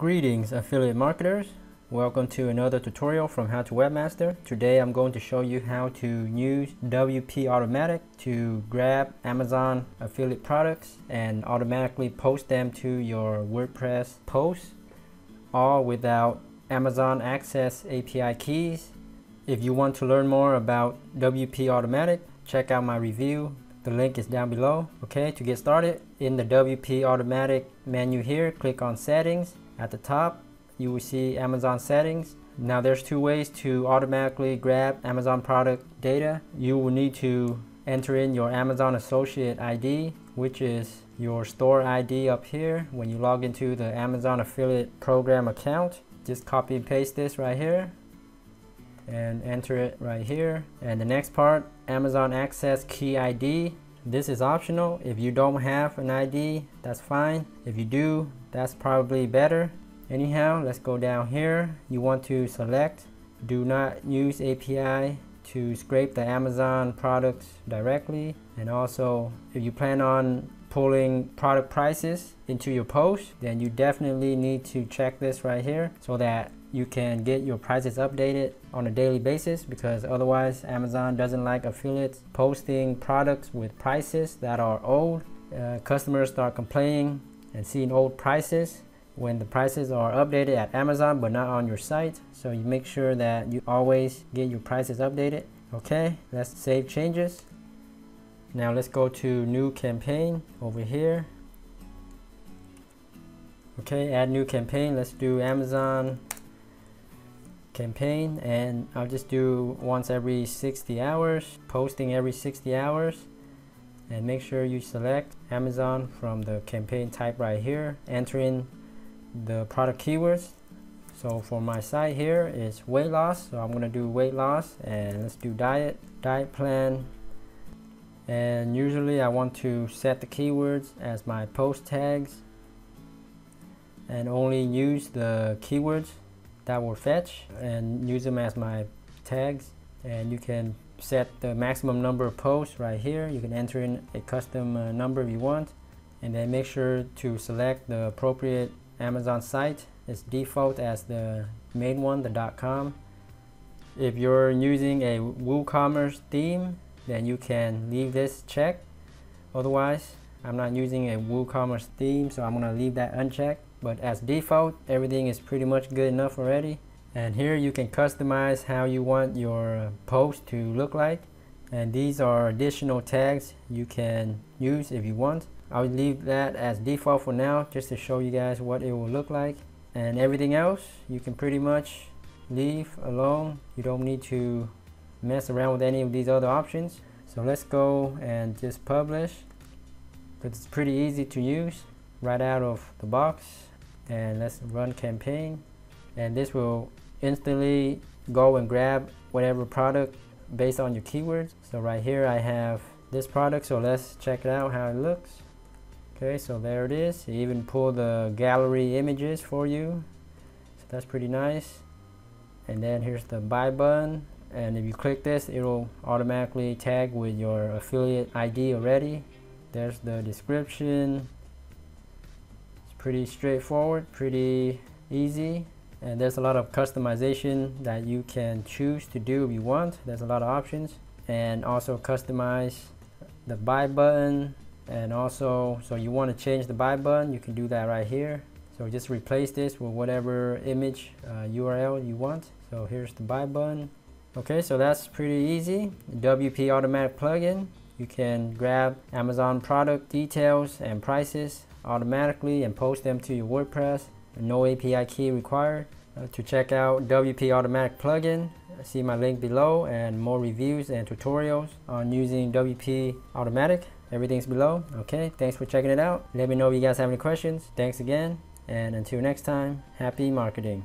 Greetings affiliate marketers. Welcome to another tutorial from How to Webmaster. Today I'm going to show you how to use WP Automatic to grab Amazon affiliate products and automatically post them to your WordPress posts all without Amazon Access API keys. If you want to learn more about WP Automatic, check out my review the link is down below. Okay, to get started, in the WP Automatic menu here, click on Settings. At the top, you will see Amazon Settings. Now there's two ways to automatically grab Amazon product data. You will need to enter in your Amazon Associate ID, which is your store ID up here when you log into the Amazon Affiliate Program account. Just copy and paste this right here and enter it right here. And the next part, Amazon Access Key ID. This is optional. If you don't have an ID, that's fine. If you do, that's probably better. Anyhow, let's go down here. You want to select do not use API to scrape the Amazon products directly. And also, if you plan on pulling product prices into your post, then you definitely need to check this right here so that you can get your prices updated on a daily basis because otherwise Amazon doesn't like affiliates posting products with prices that are old. Uh, customers start complaining and seeing old prices when the prices are updated at Amazon but not on your site. So you make sure that you always get your prices updated. Okay, let's save changes. Now let's go to new campaign over here. Okay, add new campaign. Let's do Amazon campaign and I'll just do once every 60 hours posting every 60 hours and make sure you select Amazon from the campaign type right here. Enter in the product keywords. So for my site here is weight loss. So I'm gonna do weight loss and let's do diet diet plan. And usually I want to set the keywords as my post tags and only use the keywords that will fetch and use them as my tags. And you can set the maximum number of posts right here. You can enter in a custom uh, number if you want and then make sure to select the appropriate Amazon site. It's default as the main one the .com. If you're using a WooCommerce theme then you can leave this checked otherwise I'm not using a WooCommerce theme so I'm gonna leave that unchecked. But as default everything is pretty much good enough already and here you can customize how you want your uh, post to look like. And these are additional tags you can use if you want. I'll leave that as default for now just to show you guys what it will look like. And everything else you can pretty much leave alone. You don't need to mess around with any of these other options. So let's go and just publish. It's pretty easy to use right out of the box. And let's run campaign and this will instantly go and grab whatever product based on your keywords. So right here I have this product so let's check it out how it looks. Okay so there it is. It even pull the gallery images for you. So that's pretty nice. And then here's the buy button. And if you click this it'll automatically tag with your affiliate ID already. There's the description. It's pretty straightforward, pretty easy. And there's a lot of customization that you can choose to do if you want. There's a lot of options. And also customize the buy button. And also, so you want to change the buy button, you can do that right here. So just replace this with whatever image uh, URL you want. So here's the buy button. Okay, so that's pretty easy. WP Automatic plugin. You can grab Amazon product details and prices automatically and post them to your WordPress. No API key required. Uh, to check out WP Automatic plugin, see my link below and more reviews and tutorials on using WP Automatic. Everything's below. Okay, thanks for checking it out. Let me know if you guys have any questions. Thanks again. And until next time, happy marketing.